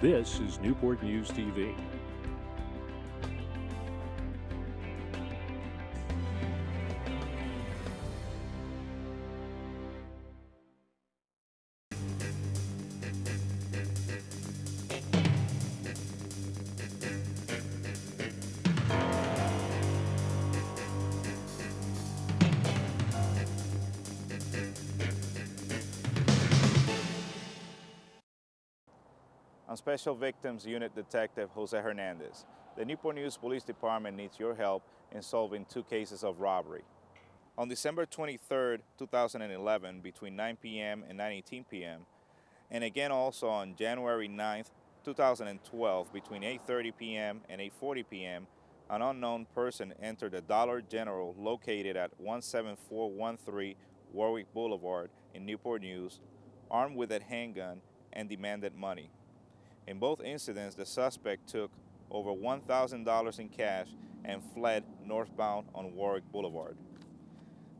This is Newport News TV. I'm Special Victims Unit Detective Jose Hernandez. The Newport News Police Department needs your help in solving two cases of robbery. On December 23, 2011, between 9 p.m. and 9.18 p.m., and again also on January 9, 2012, between 8.30 p.m. and 8.40 p.m., an unknown person entered the Dollar General located at 17413 Warwick Boulevard in Newport News, armed with a handgun and demanded money. In both incidents, the suspect took over $1,000 in cash and fled northbound on Warwick Boulevard.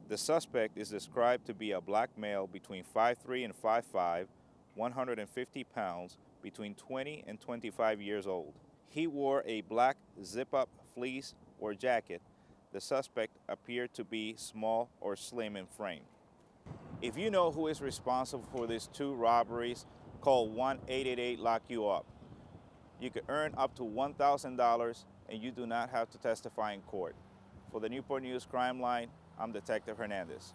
The suspect is described to be a black male between 5'3 and 5'5, 150 pounds, between 20 and 25 years old. He wore a black zip-up fleece or jacket. The suspect appeared to be small or slim in frame. If you know who is responsible for these two robberies, Call 1-888-LOCK-YOU-UP. You can earn up to $1,000 and you do not have to testify in court. For the Newport News Crime Line, I'm Detective Hernandez.